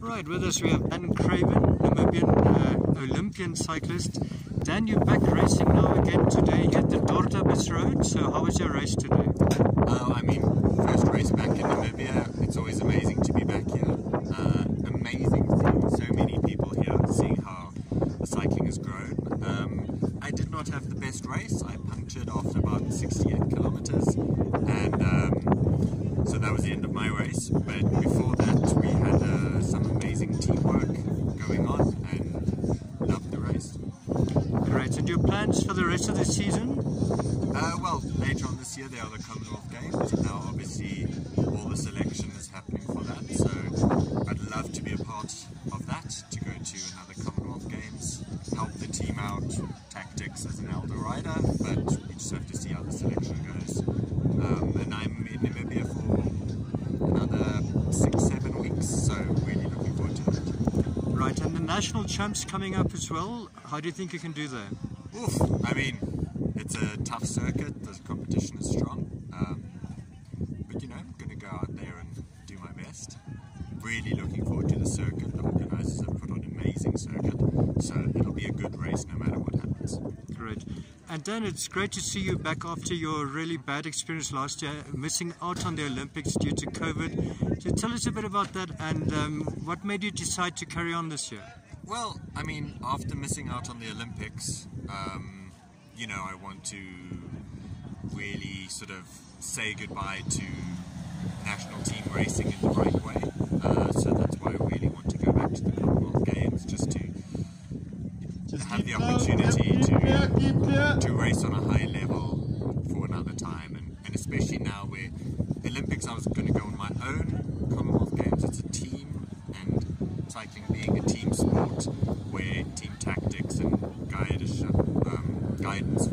Right, with us we have Dan Craven, Namibian uh, Olympian cyclist. Dan, you're back racing now again today at the Dordabis Road. So, how was your race today? Uh, I mean, first race back in Namibia. It's always amazing to be back here. Uh, amazing seeing so many people here, seeing how the cycling has grown. Um, I did not have the best race. I punctured after about 68 kilometers, and um, so that was the end of my race. But before that, we some amazing teamwork going on, and loved the race. Great. And your plans for the rest of the season? Uh, well, later on this year there are the Commonwealth Games, and now obviously all the selection is happening for that. So I'd love to be a part of that, to go to another Commonwealth Games, help the team out, tactics as an elder rider, but we just have to see how the selection goes. Um, and I'm in Namibia for another six, seven weeks, so really looking forward to that. Right, and the national champs coming up as well. How do you think you can do there? Oof, I mean, it's a tough circuit, the competition is strong. Um, but you know, I'm going to go out there and do my best. Really looking forward to the circuit. The organisers have put on an amazing circuit, so it'll be a good race no matter what happens. Great. And Dan, it's great to see you back after your really bad experience last year, missing out on the Olympics due to COVID. So tell us a bit about that and um, what made you decide to carry on this year? Well, I mean, after missing out on the Olympics, um, you know, I want to really sort of say goodbye to national team racing in the right way. Uh, so that's why I really want to go back to the Commonwealth Games, just to have the opportunity to to race on a high level for another time, and, and especially now where the Olympics, I was going to go on my own. Commonwealth Games, it's a team, and cycling being a team sport where team tactics and guidance, um, guidance